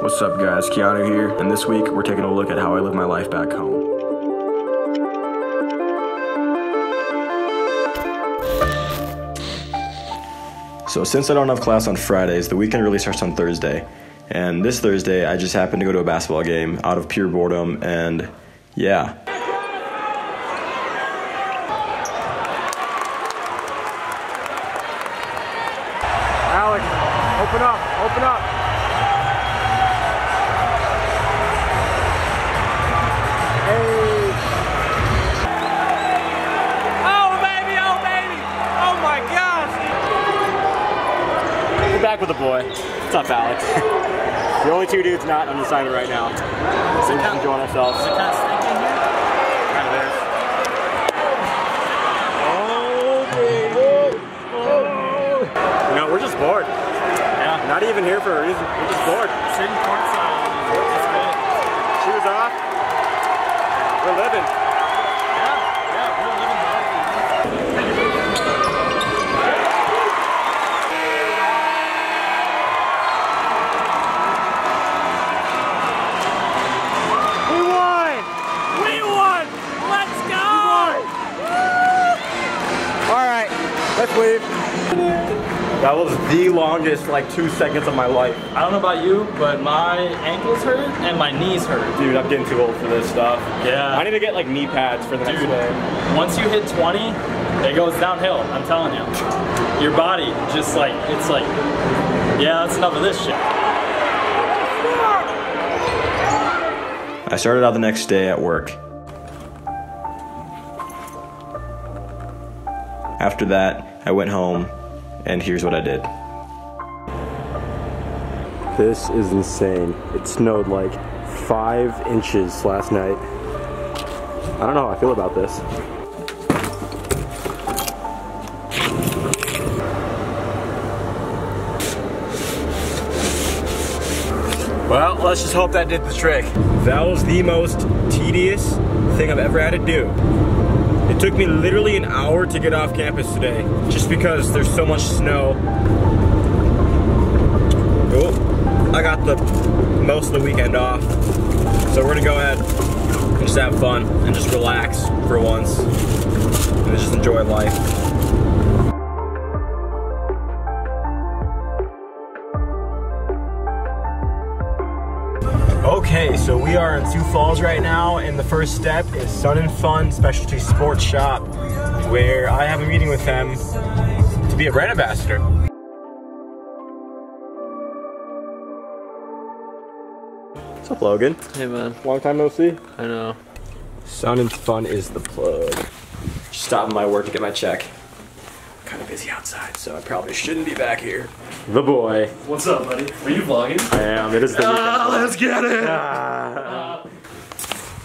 What's up, guys? Keanu here, and this week we're taking a look at how I live my life back home. So, since I don't have class on Fridays, the weekend really starts on Thursday. And this Thursday, I just happened to go to a basketball game out of pure boredom, and yeah. Alex, open up, open up. We're back with the boy. What's up, Alex? the only two dudes not on the assignment right now. So we just enjoying ourselves. Kind of is. You know, we're just bored. Yeah. Not even here for a reason. We're just bored. Sitting let's. That was the longest like two seconds of my life. I don't know about you, but my ankles hurt and my knees hurt. Dude, I'm getting too old for this stuff. Yeah. I need to get like knee pads for the next day. once you hit 20, it goes downhill. I'm telling you. Your body just like, it's like, yeah, that's enough of this shit. I started out the next day at work. After that, I went home, and here's what I did. This is insane. It snowed like five inches last night. I don't know how I feel about this. Well, let's just hope that did the trick. That was the most tedious thing I've ever had to do. It took me literally an hour to get off campus today, just because there's so much snow. Oh, I got the most of the weekend off, so we're gonna go ahead and just have fun and just relax for once and just enjoy life. Okay, so we are in Sioux Falls right now, and the first step is Sun and Fun Specialty Sports Shop, where I have a meeting with them to be a brand ambassador. What's up, Logan? Hey man, Long time no see. I know. Sun and Fun is the plug. Just stopping my work to get my check. Kind busy outside, so I probably shouldn't be back here. The boy. What's up, buddy? Are you vlogging? I am. It is the weekend. let's get it! Ah.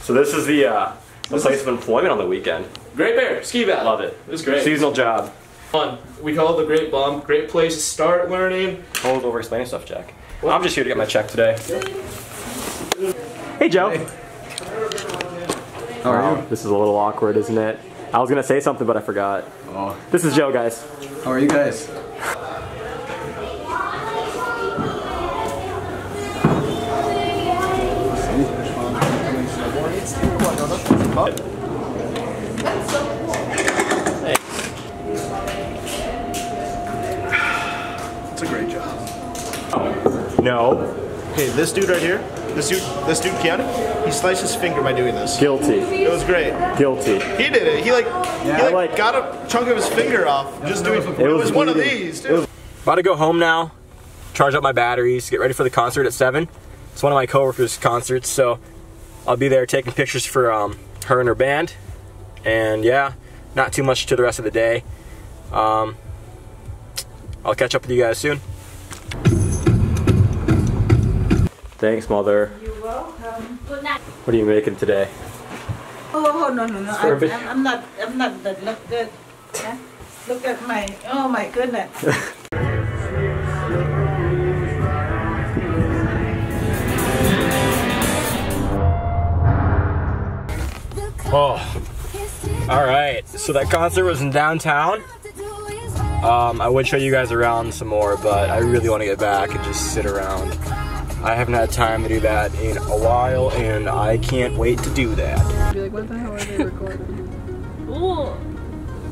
So this is the uh, the place of employment on the weekend. Great Bear, Ski Valley. Love it. It was great. Seasonal job. Fun. We call it the Great Bump. Great place to start learning. Hold over explaining stuff, Jack. I'm just here to get my check today. Hey, Joe. How are you? This is a little awkward, isn't it? I was gonna say something, but I forgot. Oh. This is Joe, guys. How are you guys? It's a great job. No. Okay, this dude right here, this dude, this dude Keanu, he sliced his finger by doing this. Guilty. It was great. Guilty. He did it. He like, he like, like- got a chunk of his finger off just doing. It was, was one of these, dude. About to go home now, charge up my batteries, get ready for the concert at 7. It's one of my coworkers' concerts, so I'll be there taking pictures for um, her and her band. And yeah, not too much to the rest of the day. Um, I'll catch up with you guys soon. Thanks, Mother. You're welcome. Good night. What are you making today? Oh no no no! for a I'm, bit- I'm, I'm not. I'm not that look good. Yeah? Look at my. Oh my goodness. Oh, all right. So that concert was in downtown. Um, I would show you guys around some more, but I really want to get back and just sit around. I haven't had time to do that in a while, and I can't wait to do that. Be like, what the hell are they recording? Ooh.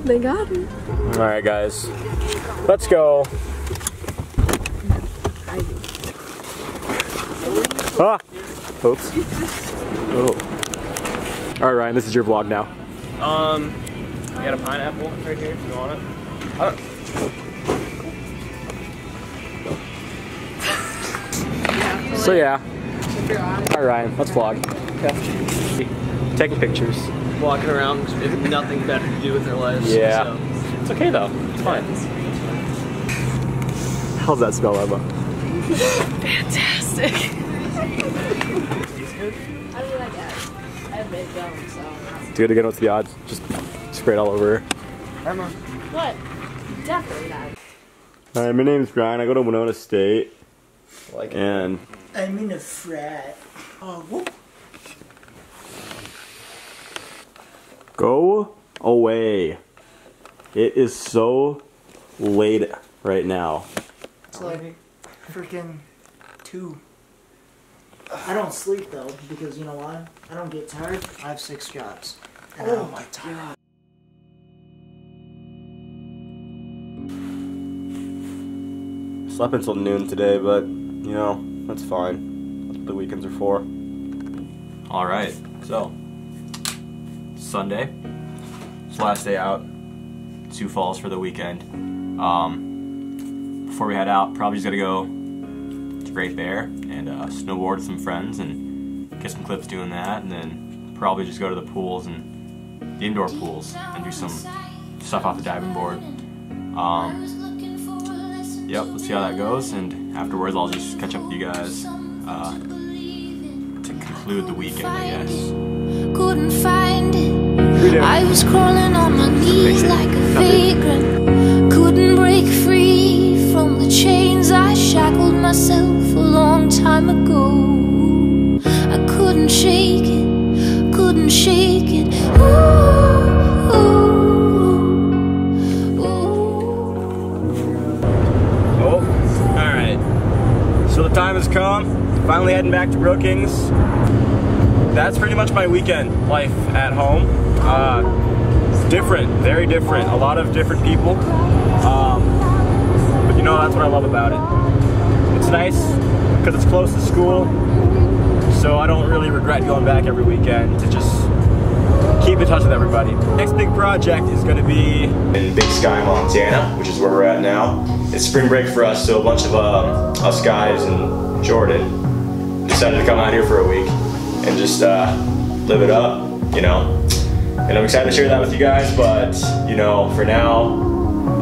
They got it. All right, guys, let's go. Ah! Oops. Oh. All right, Ryan, this is your vlog now. Um, I got a pineapple right here if you want it. I don't, So yeah. All right, Ryan, let's vlog. Taking pictures. walking around with nothing better to do with their lives. Yeah. So. It's okay though. It's fine. How's that smell, Emma? Fantastic. I really like that. I have red gum, so. Do it again. What's the odds? Just spray it all over. her. What? Definitely not. Hi, my name's Brian. I go to Winona State. Like And I'm in a frat. Oh, whoop. go away. It is so late right now. It's like freaking two. I don't sleep though because you know why? I don't get tired. I have six jobs. And I oh don't get tired. Slept until noon today, but you know, that's fine. That's what the weekends are for. All right. So Sunday. It's last day out. Sioux Falls for the weekend. Um, before we head out, probably just gotta go to Great Bear and uh, snowboard with some friends and get some clips doing that, and then probably just go to the pools and the indoor pools and do some stuff off the diving board. Um, yep, let's see how that goes, and afterwards I'll just catch up with you guys uh, to conclude the weekend, I guess. couldn't find it. I was crawling on my knees like a vagrant. Couldn't break free from the chains I shackled myself a long time ago. Finally heading back to Brookings. That's pretty much my weekend life at home. Uh, different, very different. A lot of different people. Um, but you know, that's what I love about it. It's nice because it's close to school. So I don't really regret going back every weekend to just keep in touch with everybody. Next big project is going to be in Big Sky, Montana, which is where we're at now. It's spring break for us, so a bunch of um, us guys and Jordan decided to come out here for a week and just uh, live it up, you know. And I'm excited to share that with you guys, but you know, for now,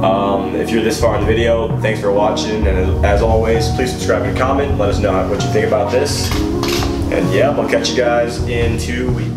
um, if you're this far in the video, thanks for watching, and as always, please subscribe and comment. Let us know what you think about this. And yeah, we'll catch you guys in two weeks.